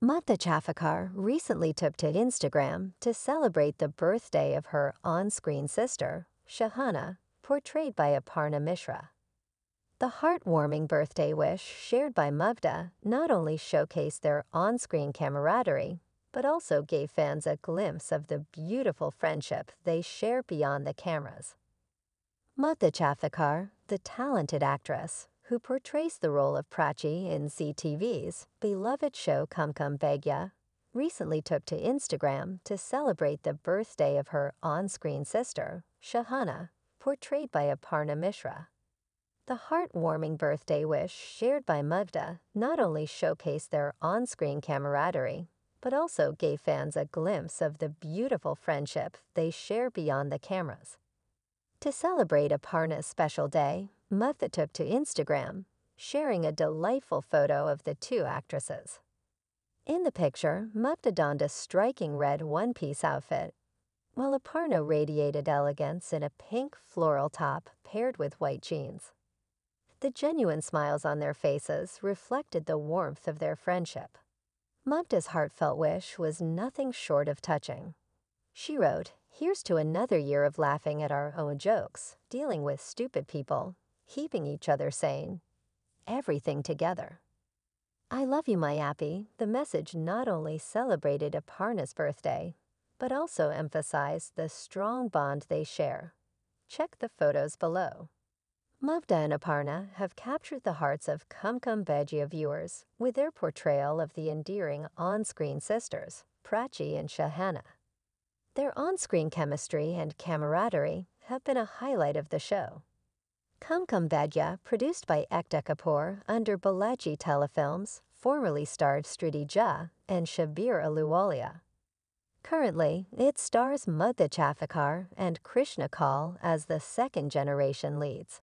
Mugdha Chaphekar recently took to Instagram to celebrate the birthday of her on-screen sister, Shahana, portrayed by Aparna Mishra. The heartwarming birthday wish shared by Mugdha not only showcased their on-screen camaraderie, but also gave fans a glimpse of the beautiful friendship they share beyond the cameras. Mugdha Chaphekar, the talented actress, who portrays the role of Prachi in Zee TV's beloved show Kumkum Bhagya, recently took to Instagram to celebrate the birthday of her on-screen sister, Shahana, portrayed by Aparna Mishra. The heartwarming birthday wish shared by Mugdha not only showcased their on-screen camaraderie, but also gave fans a glimpse of the beautiful friendship they share beyond the cameras. To celebrate Aparna's special day, Mugdha took to Instagram, sharing a delightful photo of the two actresses. In the picture, Mugdha donned a striking red one-piece outfit, while Aparna radiated elegance in a pink floral top paired with white jeans. The genuine smiles on their faces reflected the warmth of their friendship. Mugdha's heartfelt wish was nothing short of touching. She wrote, Here's to another year of laughing at our own jokes, dealing with stupid people, heaping each other saying, everything together. I love you, my appy. The message not only celebrated Aparna's birthday, but also emphasized the strong bond they share. Check the photos below. Mugdha and Aparna have captured the hearts of Kumkum Bhagya viewers with their portrayal of the endearing on-screen sisters, Prachi and Shahana. Their on-screen chemistry and camaraderie have been a highlight of the show. Kum Bhagya, produced by Ekta Kapoor under Balaji Telefilms, formerly starred Sriti Jha and Shabir Ahluwalia. Currently, it stars Mugdha Chaphekar and Krishna Kaul as the second-generation leads.